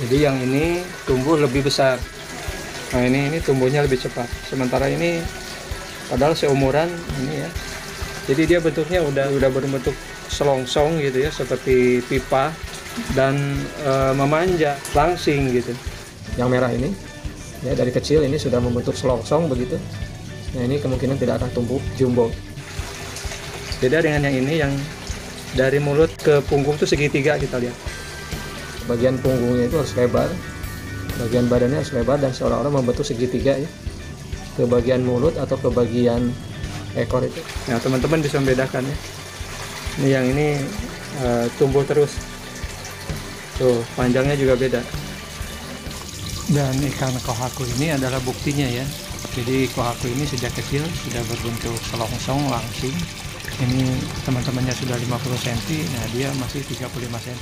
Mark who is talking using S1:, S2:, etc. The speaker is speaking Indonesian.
S1: Jadi yang ini tumbuh lebih besar. Nah ini ini tumbuhnya lebih cepat. Sementara ini padahal seumuran ini ya. Jadi dia bentuknya udah udah berbentuk selongsong gitu ya seperti pipa dan e, memanja langsing gitu. Yang merah ini ya dari kecil ini sudah membentuk selongsong begitu. Nah ini kemungkinan tidak akan tumbuh jumbo. Beda dengan yang ini yang dari mulut ke punggung itu segitiga kita lihat. Bagian punggungnya itu harus lebar, bagian badannya harus lebar dan seolah-olah membentuk segitiga ya ke bagian mulut atau ke bagian ekor itu. Nah teman-teman bisa membedakan ya. Ini yang ini uh, tumbuh terus. Tuh panjangnya juga beda. Dan ikan kohaku ini adalah buktinya ya. Jadi kohaku ini sejak kecil sudah berbentuk selongsong langsing. Ini teman-temannya sudah 50 cm, nah dia masih 35 cm.